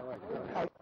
All right.